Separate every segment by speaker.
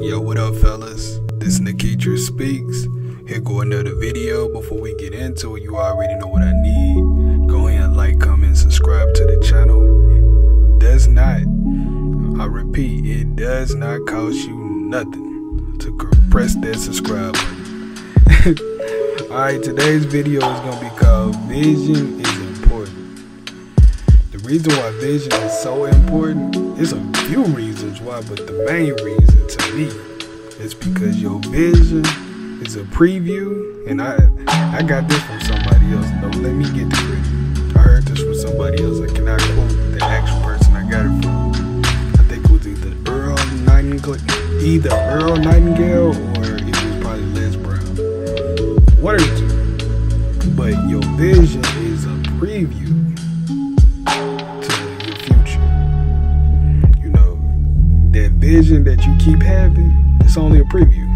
Speaker 1: Yo, what up, fellas? This Nikitra Speaks. Here go another video. Before we get into it, you already know what I need. Go ahead like, comment, subscribe to the channel. Does not, I repeat, it does not cost you nothing to press that subscribe button. Alright, today's video is going to be called Vision is Important. Reason why vision is so important is a few reasons why, but the main reason to me is because your vision is a preview, and I I got this from somebody else. Don't let me get the credit. I heard this from somebody else. I cannot quote the actual person I got it from. I think it was either Earl Nightingale, either Earl Nightingale vision that you keep having, it's only a preview.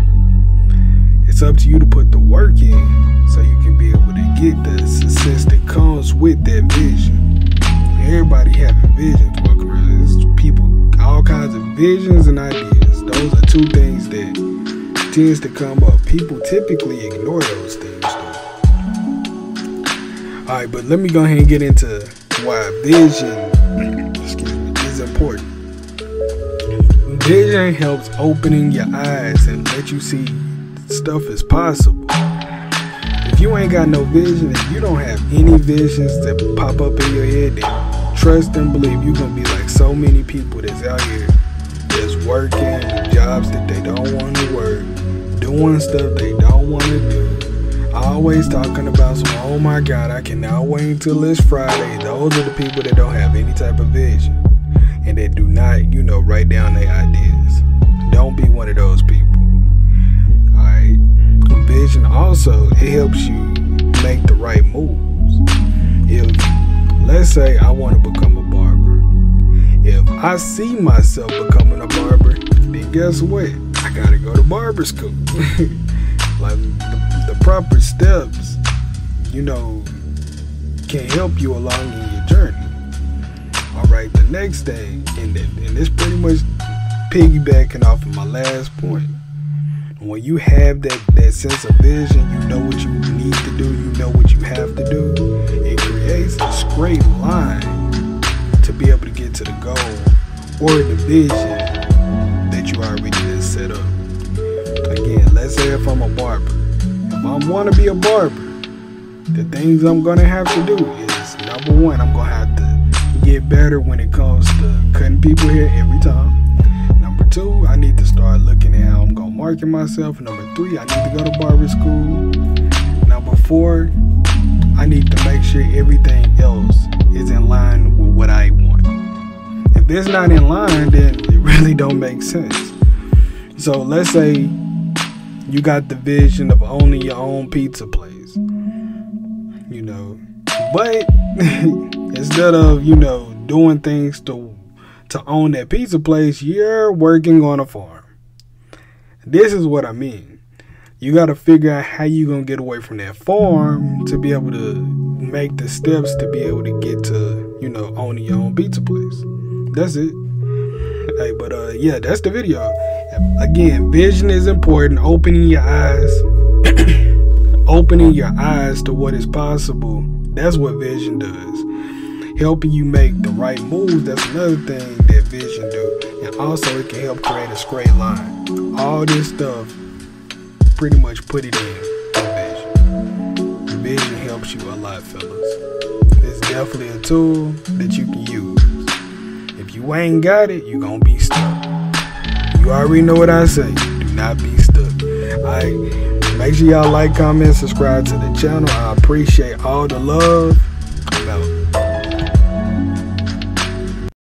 Speaker 1: It's up to you to put the work in so you can be able to get the success that comes with that vision. Everybody having visions people, all kinds of visions and ideas. Those are two things that tends to come up. People typically ignore those things though. Alright, but let me go ahead and get into why vision is important. Vision helps opening your eyes and let you see stuff is possible. If you ain't got no vision, if you don't have any visions that pop up in your head, then trust and believe you're gonna be like so many people that's out here that's working jobs that they don't want to work, doing stuff they don't want to do. Always talking about some, oh my god, I cannot wait until it's Friday. Those are the people that don't have any type of vision and that do not, you know, write down their ideas. Don't be one of those people. Alright. Vision also it helps you make the right moves. If let's say I want to become a barber. If I see myself becoming a barber, then guess what? I gotta go to barber school. like the, the proper steps, you know, can help you along in your journey. All right, the next thing, and, and this pretty much piggybacking off of my last point. When you have that, that sense of vision, you know what you need to do, you know what you have to do. It creates a straight line to be able to get to the goal or the vision that you already just set up. Again, let's say if I'm a barber. If I want to be a barber, the things I'm going to have to do is number one, I'm going to have to get better when it comes to cutting people here every time. Number two, I need to start looking at how I'm gonna market myself. Number three, I need to go to barber school. Number four, I need to make sure everything else is in line with what I want. If it's not in line, then it really don't make sense. So let's say you got the vision of owning your own pizza place. You know, but instead of, you know, doing things to to own that pizza place, you're working on a farm. This is what I mean. You got to figure out how you going to get away from that farm to be able to make the steps to be able to get to, you know, owning your own pizza place. That's it. Hey, but uh yeah, that's the video. Again, vision is important. Opening your eyes. opening your eyes to what is possible. That's what vision does helping you make the right moves. That's another thing that vision do. And also it can help create a straight line. All this stuff, pretty much put it in vision. Vision helps you a lot, fellas. It's definitely a tool that you can use. If you ain't got it, you're gonna be stuck. You already know what I say. Do not be stuck. Alright. Make sure y'all like, comment, subscribe to the channel. Appreciate all the love